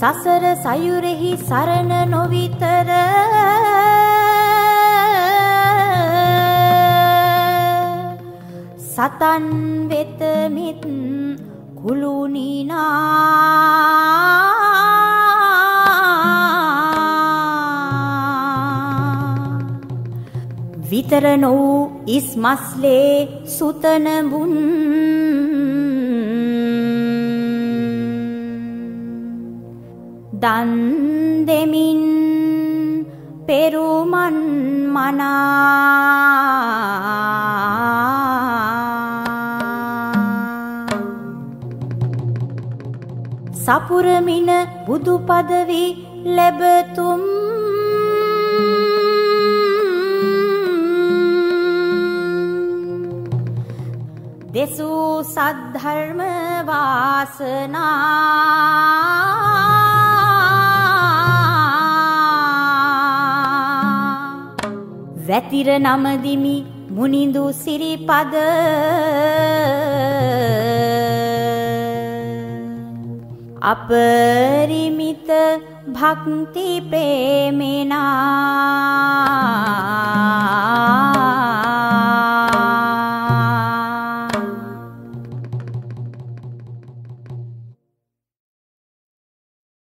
සසර සයුරෙහි සරණ නොවිතර. සතන් වෙතමිත් කුළුනිනා විතර නොවූ ඉස්මස්ලේ සුතනබුන් දන් දෙමින් පෙරුමන් මනා සපුරමින බුදු පදවි ලැබතුම් දෙසූ සද්ධර්ම වාසනා වැතිර නමදිමි මුනිඳු සිරිපද. අපරිමිත භක්ති ප්‍රේමෙනා.